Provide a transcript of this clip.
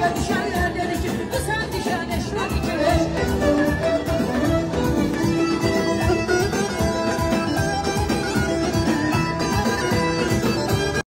Let's.